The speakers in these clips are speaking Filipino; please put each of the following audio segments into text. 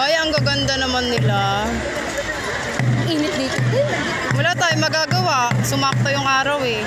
Ay, ang gaganda naman nila. Init dito. Wala tayong magagawa. Sumakto yung araw eh.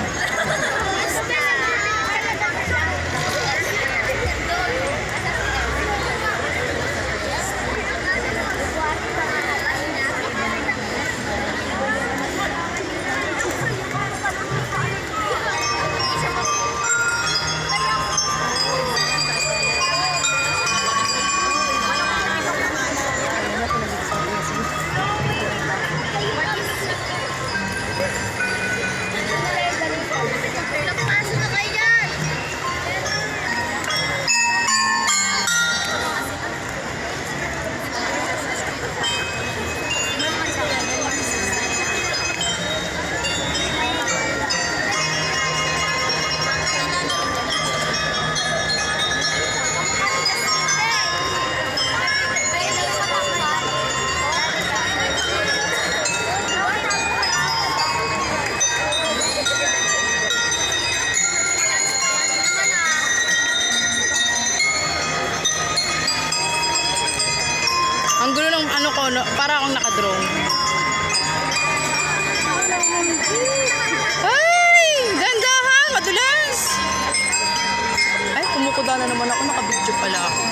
Wala na naman ako, nakabidyo pala ako.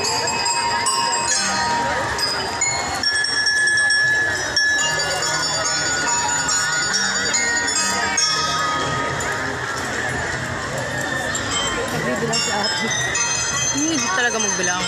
Nagbibilang si ate. Hindi talaga magbilang.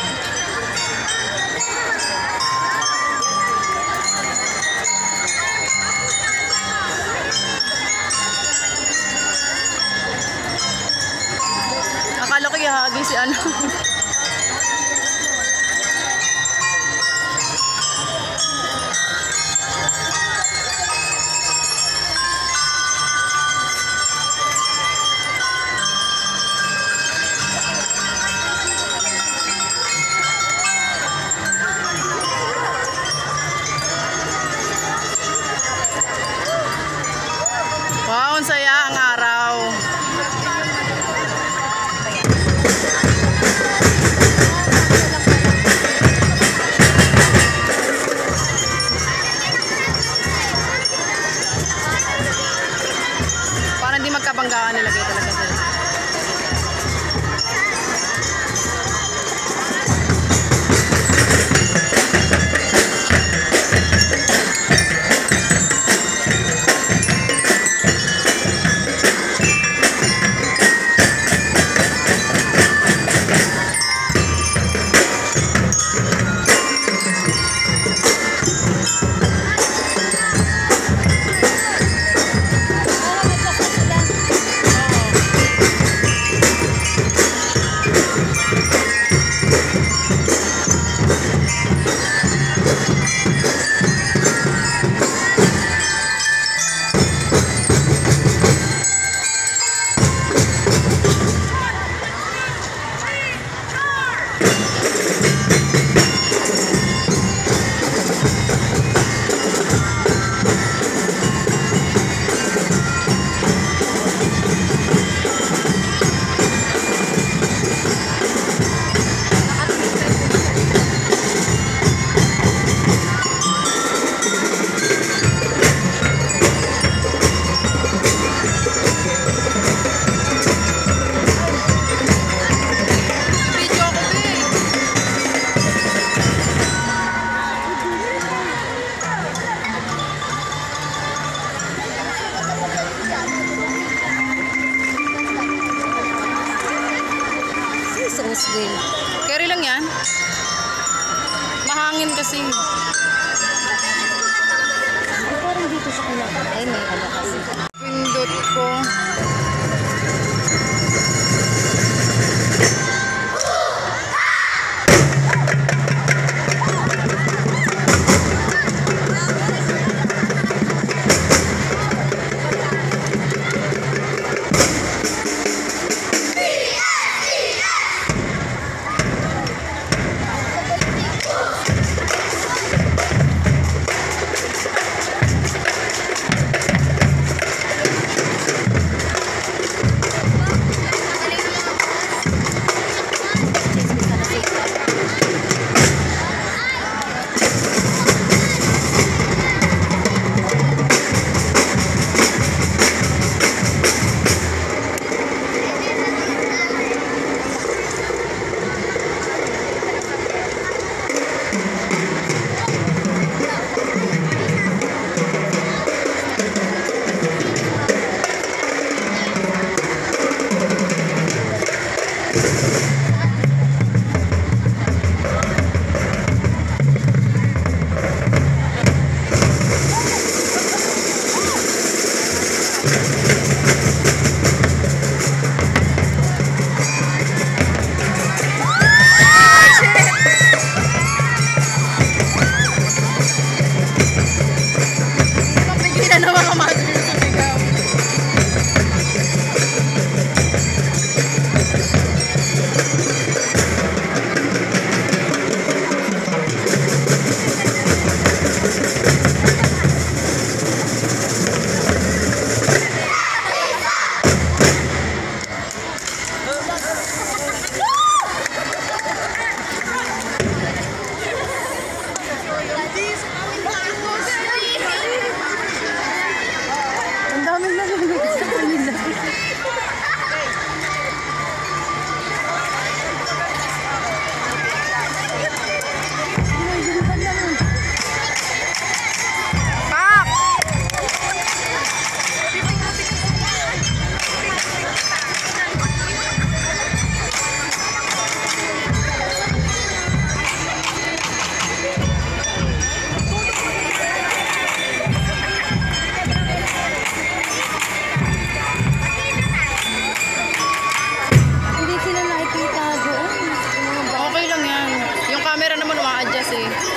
See.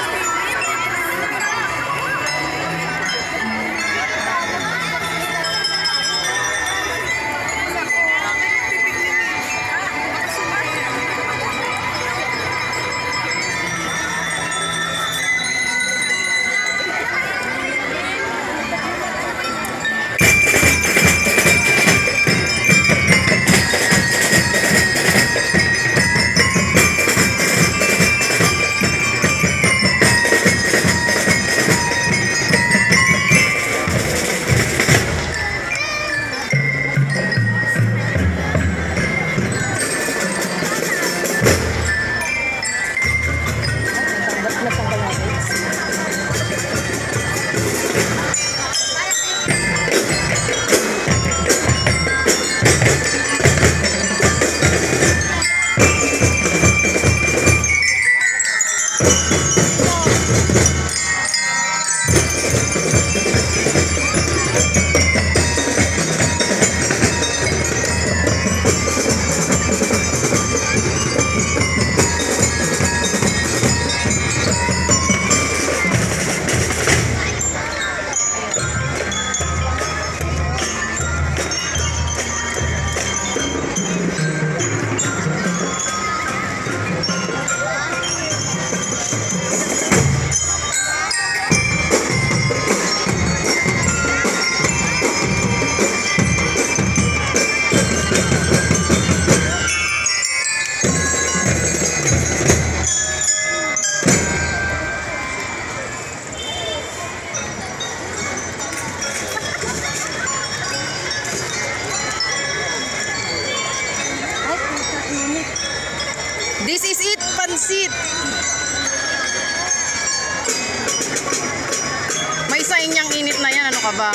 Ka ba?